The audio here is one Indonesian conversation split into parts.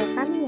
video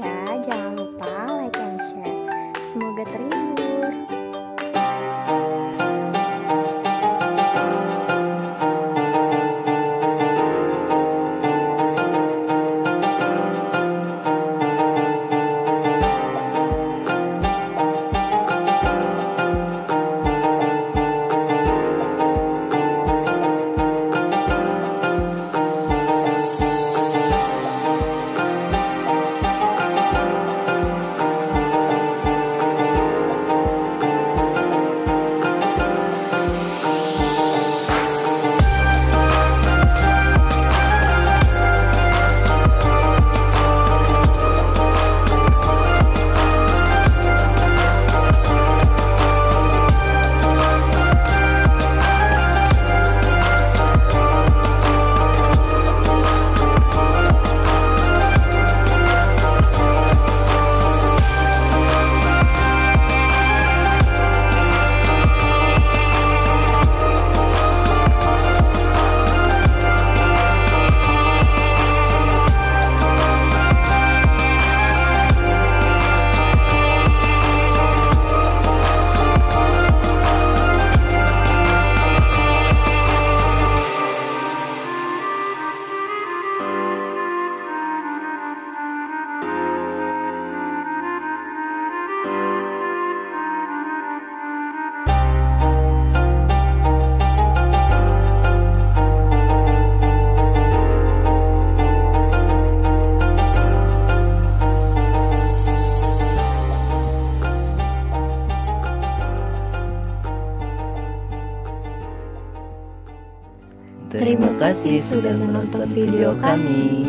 Terima kasih sudah menonton video kami.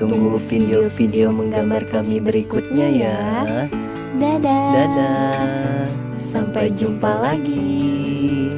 Tunggu video-video menggambar kami berikutnya ya. Dadah. Dadah. Sampai jumpa lagi.